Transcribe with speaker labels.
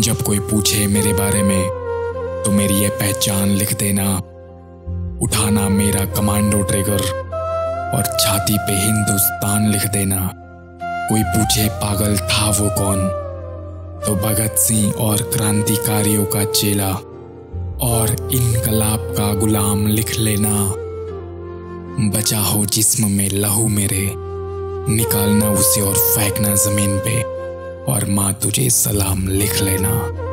Speaker 1: जब कोई पूछे मेरे बारे में तो मेरी ये पहचान लिख देना, उठाना मेरा कमांडो ट्रिगर और छाती पे हिंदुस्तान लिख देना। कोई पूछे पागल था वो कौन? तो भगत सिंह और क्रांतिकारियों का चेला, और इनकलाब का गुलाम लिख लेना। बचा हो जिस्म में लहू मेरे, निकालना उसे और फेंकना ज़मीन पे। और माँ तुझे सलाम लिख लेना।